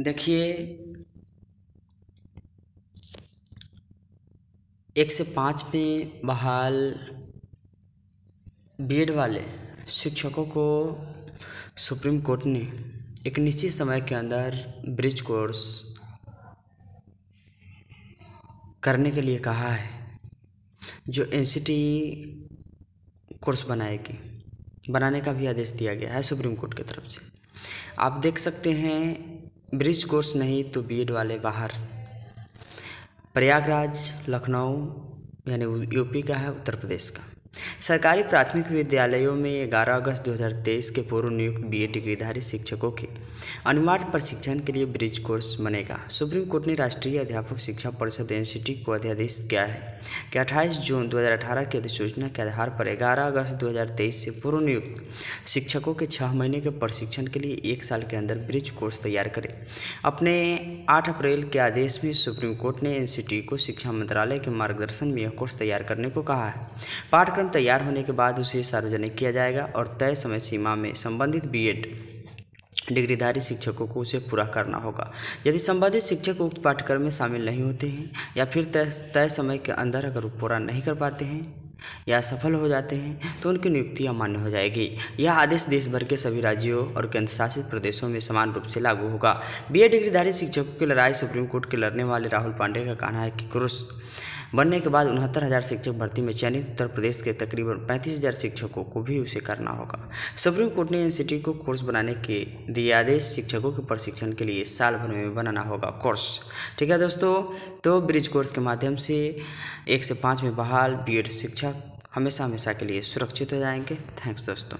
देखिए, एक से पाँच में बहाल बीएड वाले शिक्षकों को सुप्रीम कोर्ट ने एक निश्चित समय के अंदर ब्रिज कोर्स करने के लिए कहा है, जो एनसीटी कोर्स बनाएगी, बनाने का भी आदेश दिया गया है सुप्रीम कोर्ट की तरफ़ से। आप देख सकते हैं, ब्रिज कोर्स नहीं तो बीएड वाले बाहर। प्रयागराज, लखनऊ, यानी यूपी का है, उत्तर प्रदेश का। सरकारी प्राथमिक विद्यालयों में 11 अगस्त 2023 के पूर्व नियुक्त बी डिग्रीधारी शिक्षकों के अनिवार्य प्रशिक्षण के लिए ब्रिज कोर्स बनेगा। सुप्रीम कोर्ट ने राष्ट्रीय अध्यापक शिक्षा परिषद एनसीटी को अध्यादेश किया है। कि 28 जून 2018 की अधिसूचना के आधार पर 11 अगस्त 2023 से पूर्व नियुक्त शिक्षकों के छः महीने के प्रशिक्षण के लिए एक साल के अंदर ब्रिज कोर्स तैयार करें। अपने 8 अप्रैल के आदेश में सुप्रीम कोर्ट ने एन को शिक्षा मंत्रालय के मार्गदर्शन में यह कोर्स तैयार करने को कहा है। पाठ्यक्रम तैयार होने के बाद उसे सार्वजनिक किया जाएगा और तय समय सीमा में संबंधित बीएड डिग्रीधारी शिक्षकों को उसे पूरा करना होगा। यदि संबंधित शिक्षक उक्त पाठ्यक्रम में शामिल नहीं होते हैं, या फिर तय तय समय के अंदर अगर वो पूरा नहीं कर पाते हैं, या सफल हो जाते हैं तो उनकी नियुक्ति अमान्य हो जाएगी। यह आदेश देश भर के सभी राज्यों और केंद्रशासित प्रदेशों में समान रूप से लागू होगा। बीए डिग्रीधारी शिक्षकों की लड़ाई सुप्रीम कोर्ट के लड़ने वाले राहुल पांडे का कहना है कि क्रूस बनने के बाद उनहत्तर हज़ार शिक्षक भर्ती में चयनित उत्तर प्रदेश के तकरीबन पैंतीस हज़ार शिक्षकों को भी उसे करना होगा। सुप्रीम कोर्ट ने एनसीटी को कोर्स बनाने के दिए आदेश शिक्षकों के प्रशिक्षण के लिए साल भर में बनाना होगा कोर्स। ठीक है दोस्तों तो ब्रिज कोर्स के माध्यम से एक से पाँच में बहाल बी शिक्षक हमेशा हमेशा के लिए सुरक्षित हो जाएँगे। थैंक्स दोस्तों।